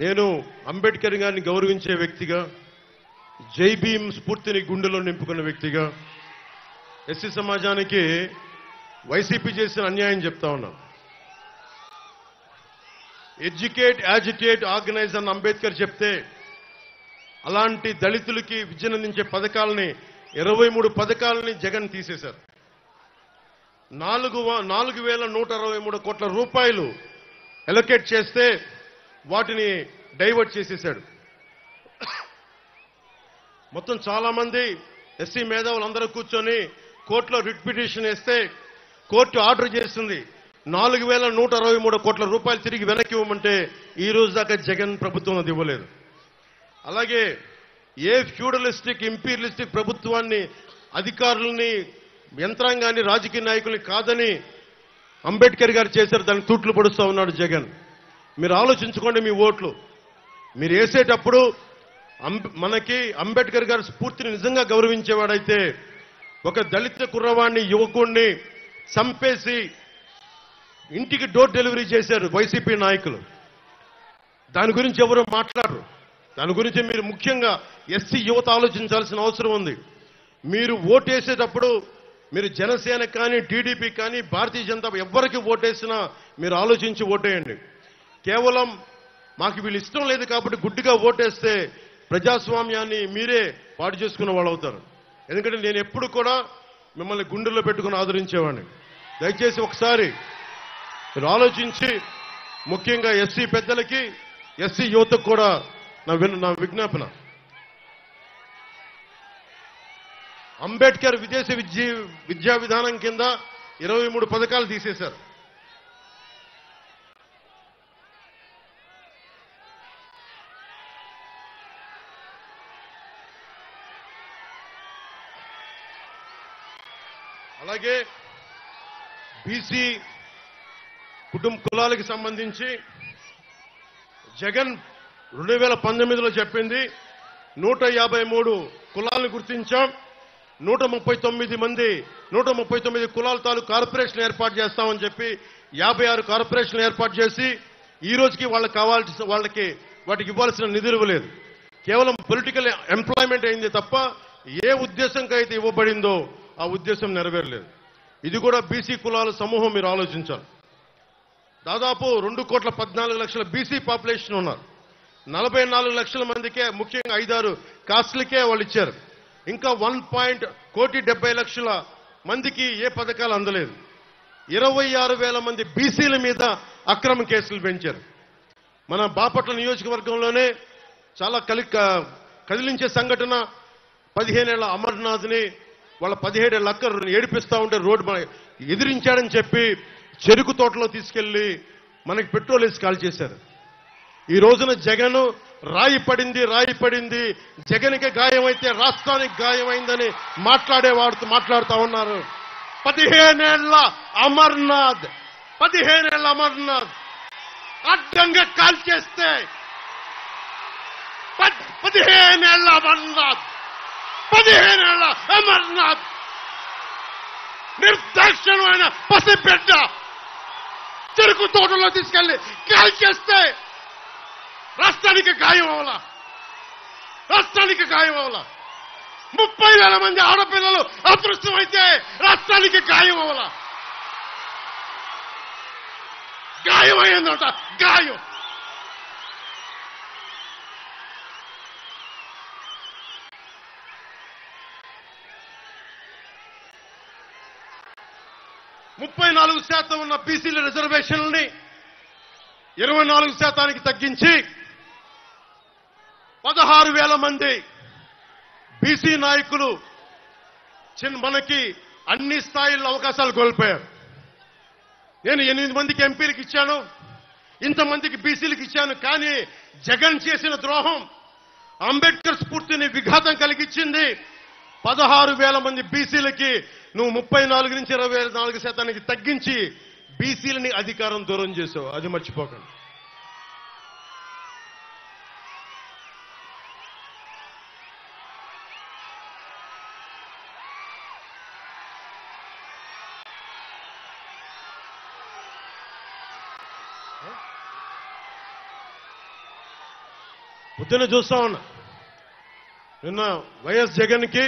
నేను అంబేద్కర్ గారిని గౌరవించే వ్యక్తిగా జై భీమ్ స్ఫూర్తిని గుండెలో నింపుకున్న వ్యక్తిగా ఎస్సీ సమాజానికి వైసీపీ చేసిన అన్యాయం చెప్తా ఉన్నా. ఎడ్యుకేట్ యాజిటేట్ ఆర్గనైజ్ అన్న అంబేద్కర్ చెప్తే అలాంటి దళితులకి విద్యనందించే పథకాలని ఇరవై మూడు పథకాలని జగన్ తీసేశారు. నాలుగు వ- నాలుగు వేల నూట అరవై మూడు కోట్ల రూపాయలు ఎలొకేట్ చేస్తే వాటిని డైవర్ట్ చేసేశాడు మొత్తం చాలా మంది ఎస్సీ మేధావులు అందరూ కూర్చొని కోర్టులో రిట్ పిటిషన్ వేస్తే కోర్టు ఆర్డర్ చేస్తుంది నాలుగు వేల నూట అరవై మూడు కోట్ల రూపాయలు తిరిగి వెనక్కి ఇవ్వమంటే ఈ రోజు దాకా జగన్ ప్రభుత్వం అది ఇవ్వలేదు. అలాగే ఏ ఫ్యూడలిస్టిక్ ఇంపీరియలిస్టిక్ ప్రభుత్వాన్ని అధికారుల్ని యంత్రాంగాన్ని రాజకీయ నాయకుల్ని కాదని అంబేద్కర్ గారు చేశారు దానికి తూట్లు పడుస్తూ ఉన్నాడు జగన్. మీరు ఆలోచించుకోండి మీ ఓట్లు. మీరు వేసేటప్పుడు మనకి అంబేద్కర్ గారి స్ఫూర్తిని నిజంగా గౌరవించేవాడైతే ఒక దళిత కుర్రవాణ్ణి యువకుణ్ణి చంపేసి ఇంటికి డోర్ డెలివరీ చేశారు వైసీపీ నాయకులు. దాని గురించి ఎవరు మాట్లాడరు. దాని గురించి మీరు ముఖ్యంగా ఎస్సీ యువత ఆలోచించాల్సిన అవసరం ఉంది. మీరు ఓటేసేటప్పుడు మీరు జనసేన కానీ టీడీపీ కానీ భారతీయ జనతా ఎవరికి ఓటేసినా మీరు ఆలోచించి ఓటేయండి. కేవలం మాకు వీళ్ళు ఇష్టం లేదు కాబట్టి గుడ్డిగా ఓటేస్తే ప్రజాస్వామ్యాన్ని మీరే పాటు చేసుకున్న వాళ్ళు అవుతారు. ఎందుకంటే నేను ఎప్పుడు కూడా మిమ్మల్ని గుండెల్లో పెట్టుకుని ఆదరించేవాడిని. దయచేసి ఒకసారి మీరు ఆలోచించి ముఖ్యంగా ఎస్సీ పెద్దలకి ఎస్సీ యువతకు కూడా నా విన్ నా విజ్ఞాపన. అంబేద్కర్ విదేశీ విద్య విద్యా విధానం కింద ఇరవై మూడు పథకాలు తీసేశారు. అలాగే బీసీ కుటుంబ కులాలకు సంబంధించి జగన్ రెండు వేల పంతొమ్మిదిలో చెప్పింది నూట యాభై మూడు కులాలను గుర్తించాం నూట ముప్పై తొమ్మిది మంది నూట ముప్పై తొమ్మిది కులాల తాలూకు కార్పొరేషన్ ఏర్పాటు చేస్తామని చెప్పి యాభై ఆరు కార్పొరేషన్ ఏర్పాటు చేసి ఈ రోజుకి వాళ్ళకి కావాల్సిన వాళ్ళకి వాటికి ఇవ్వాల్సిన నిధులు ఇవ్వలేదు. కేవలం పొలిటికల్ ఎంప్లాయ్మెంట్ అయింది తప్ప ఏ ఉద్దేశంకైతే ఇవ్వబడిందో ఆ ఉద్దేశం నెరవేరలేదు. ఇది కూడా బీసీ కులాల సమూహం మీరు ఆలోచించాలి. దాదాపు రెండు కోట్ల పద్నాలుగు లక్షల బీసీ పాపులేషన్ ఉన్నారు. నలభై నాలుగు లక్షల మందికే ముఖ్యంగా ఐదారు కాస్ట్లకే వాళ్ళు ఇచ్చారు. ఇంకా వన్ పాయింట్ కోటి డెబ్బై లక్షల మందికి ఏ పథకాలు అందలేదు. ఇరవై ఆరు వేల మంది బీసీల మీద అక్రమ కేసులు పెంచారు. మన బాపట్ల నియోజకవర్గంలోనే చాలా కలి కదిలించే సంఘటన పదిహేనేళ్ళ అమర్నాథ్ని వాళ్ళ పదిహేడు లక్కలు ఏడిపిస్తా ఉంటే రోడ్డు మన ఎదిరించాడని చెప్పి చెరుకు తోటలో తీసుకెళ్ళి మనకి పెట్రోల్ వేసి కాల్ చేశారు. ఈ రోజున జగన్ రాయి పడింది రాయి పడింది. జగన్కి గాయమైతే రాష్ట్రానికి గాయమైందని మాట్లాడేవాడు మాట్లాడుతూ ఉన్నారు. పదిహేనేళ్ళ అమర్నాథ్ పదిహేనేళ్ళ అమర్నాథ్. అడ్డంగా కాల్ చేస్తే పదిహేనేళ్ళ అమర్నాథ్. పదిహేనేళ్ళ అమర్నాథ్. నిర్దాక్షణమైన పసిబిడ్డ చెరుకు తోటలో తీసుకెళ్ళి కాల్ చేస్తే రాష్ట్రానికి గాయం అవలా. రాష్ట్రానికి గాయం అవలా. ముప్పై వేల మంది ఆడపిల్లలు అదృష్టమైతే రాష్ట్రానికి గాయం అవలా. గాయం అయిందట గాయం ముప్పై నాలుగు శాతం ఉన్న బీసీల రిజర్వేషన్లని ఇరవై నాలుగు శాతానికి తగ్గించి పదహారు వేల మంది బీసీ నాయకులు చిన్న మనకి అన్ని స్థాయిల్లో అవకాశాలు కోల్పోయారు. నేను ఎనిమిది మందికి ఎంపీలకు ఇచ్చాను ఇంతమందికి బీసీలకు ఇచ్చాను కానీ జగన్ చేసిన ద్రోహం అంబేద్కర్ స్ఫూర్తిని విఘాతం కలిగించింది. పదహారు వేల మంది బీసీలకి నువ్వు ముప్పై నాలుగు నుంచి ఇరవై నాలుగు శాతానికి తగ్గించి బీసీలని అధికారం దూరం చేసావు. అది మర్చిపోకండి. పొద్దున్న చూస్తా ఉన్నా. నిన్న వైఎస్ జగన్కి